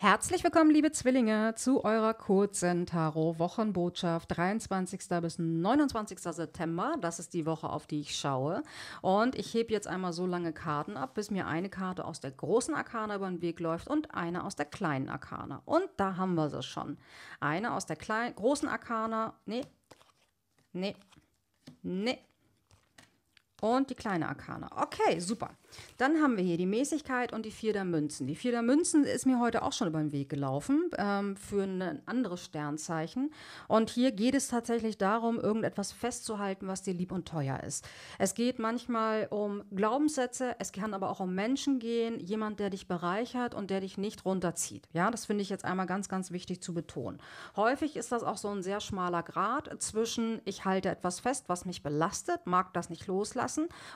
Herzlich willkommen, liebe Zwillinge, zu eurer kurzen Tarot-Wochenbotschaft 23. bis 29. September. Das ist die Woche, auf die ich schaue. Und ich hebe jetzt einmal so lange Karten ab, bis mir eine Karte aus der großen Arkana über den Weg läuft und eine aus der kleinen Arkana. Und da haben wir sie schon. Eine aus der kleinen, großen Arkana. Nee, nee, nee. Und die kleine Arkana. Okay, super. Dann haben wir hier die Mäßigkeit und die Vier der Münzen. Die Vier der Münzen ist mir heute auch schon über den Weg gelaufen ähm, für ein anderes Sternzeichen. Und hier geht es tatsächlich darum, irgendetwas festzuhalten, was dir lieb und teuer ist. Es geht manchmal um Glaubenssätze, es kann aber auch um Menschen gehen, jemand, der dich bereichert und der dich nicht runterzieht. Ja, das finde ich jetzt einmal ganz, ganz wichtig zu betonen. Häufig ist das auch so ein sehr schmaler Grad zwischen, ich halte etwas fest, was mich belastet, mag das nicht loslassen,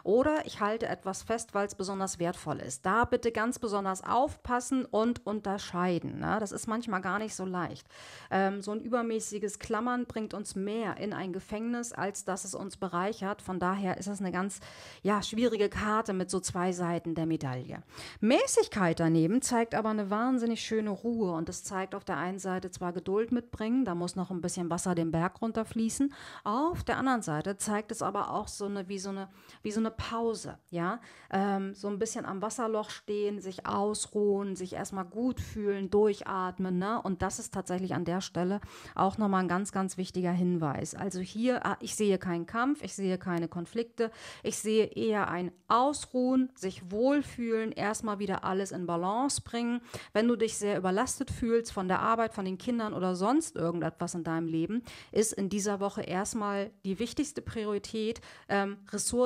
oder ich halte etwas fest, weil es besonders wertvoll ist. Da bitte ganz besonders aufpassen und unterscheiden. Ne? Das ist manchmal gar nicht so leicht. Ähm, so ein übermäßiges Klammern bringt uns mehr in ein Gefängnis, als dass es uns bereichert. Von daher ist es eine ganz ja, schwierige Karte mit so zwei Seiten der Medaille. Mäßigkeit daneben zeigt aber eine wahnsinnig schöne Ruhe und es zeigt auf der einen Seite zwar Geduld mitbringen, da muss noch ein bisschen Wasser den Berg runterfließen. Auf der anderen Seite zeigt es aber auch so eine wie so eine wie so eine Pause, ja. Ähm, so ein bisschen am Wasserloch stehen, sich ausruhen, sich erstmal gut fühlen, durchatmen. Ne? Und das ist tatsächlich an der Stelle auch nochmal ein ganz, ganz wichtiger Hinweis. Also hier, ah, ich sehe keinen Kampf, ich sehe keine Konflikte, ich sehe eher ein Ausruhen, sich wohlfühlen, erstmal wieder alles in Balance bringen. Wenn du dich sehr überlastet fühlst von der Arbeit, von den Kindern oder sonst irgendetwas in deinem Leben, ist in dieser Woche erstmal die wichtigste Priorität, ähm,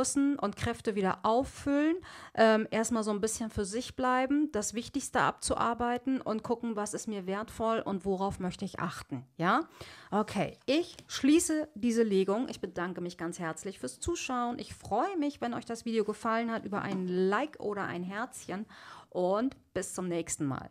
Ressourcen und Kräfte wieder auffüllen, ähm, erstmal so ein bisschen für sich bleiben, das Wichtigste abzuarbeiten und gucken, was ist mir wertvoll und worauf möchte ich achten. Ja? Okay, ich schließe diese Legung. Ich bedanke mich ganz herzlich fürs Zuschauen. Ich freue mich, wenn euch das Video gefallen hat, über ein Like oder ein Herzchen und bis zum nächsten Mal.